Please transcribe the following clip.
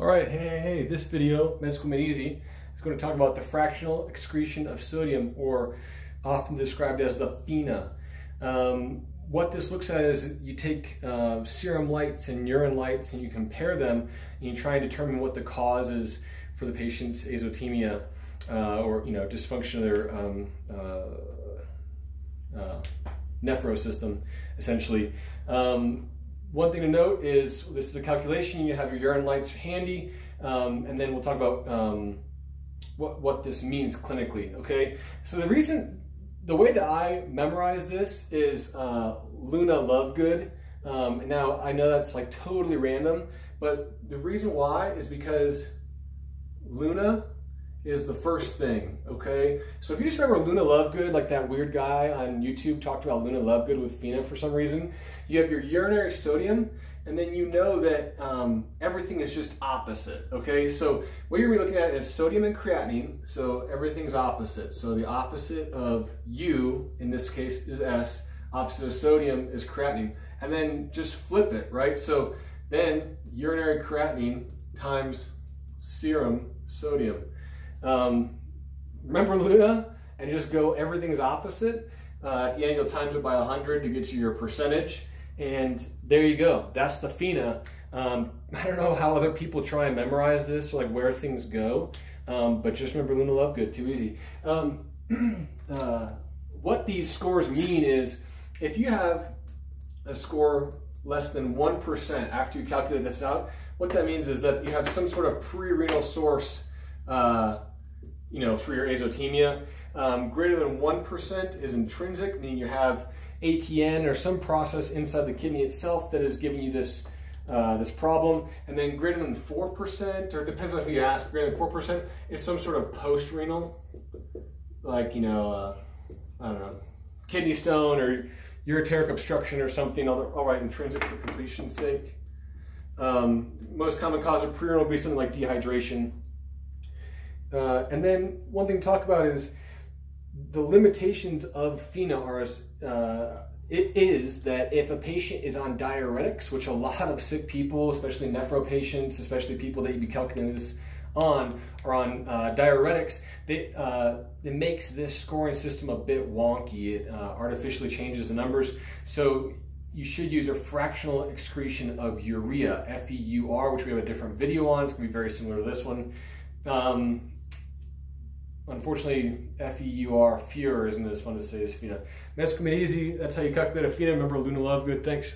All right, hey, hey, hey, this video, Med School Made Easy, is going to talk about the fractional excretion of sodium, or often described as the FENA. Um, what this looks at is you take uh, serum lytes and urine lytes and you compare them and you try and determine what the cause is for the patient's azotemia uh, or you know dysfunction of their um, uh, uh nephro system, essentially. Um, one thing to note is this is a calculation. You have your urine lytes handy, um, and then we'll talk about um, what, what this means clinically, okay? So the reason, the way that I memorize this is uh, Luna Lovegood. Um, now, I know that's like totally random, but the reason why is because Luna is the first thing, okay? So if you just remember Luna Lovegood, like that weird guy on YouTube talked about Luna Lovegood with FENA for some reason, you have your urinary sodium, and then you know that um, everything is just opposite, okay? So what you're looking at is sodium and creatinine, so everything's opposite. So the opposite of U, in this case, is S, opposite of sodium is creatinine. And then just flip it, right? So then urinary creatinine times serum sodium. Um, remember Luna and just go everything's opposite. Uh, at the end, you'll times it by 100 to get you your percentage. And there you go. That's the FENA. Um, I don't know how other people try and memorize this, like where things go. Um, but just remember Luna Lovegood, too easy. Um, uh, what these scores mean is if you have a score less than 1% after you calculate this out, what that means is that you have some sort of pre-renal source uh, you know, for your azotemia. Um, greater than 1% is intrinsic, meaning you have ATN or some process inside the kidney itself that is giving you this uh, this problem. And then greater than 4%, or depends on who you ask, greater than 4% is some sort of post-renal, like, you know, uh, I don't know, kidney stone or ureteric obstruction or something. I'll, I'll intrinsic for completion's sake. Um, most common cause of pre-renal would be something like dehydration, uh, and then one thing to talk about is the limitations of FENA are uh, it is that if a patient is on diuretics, which a lot of sick people, especially nephro patients, especially people that you'd be calculating this on, are on uh, diuretics, they, uh, it makes this scoring system a bit wonky. It uh, artificially changes the numbers. So you should use a fractional excretion of urea, F-E-U-R, which we have a different video on. It's gonna be very similar to this one. Um, Unfortunately, F-E-U-R, FEUR isn't as fun to say as School Made Easy, that's how you calculate a FENA. Remember Luna Lovegood, thanks.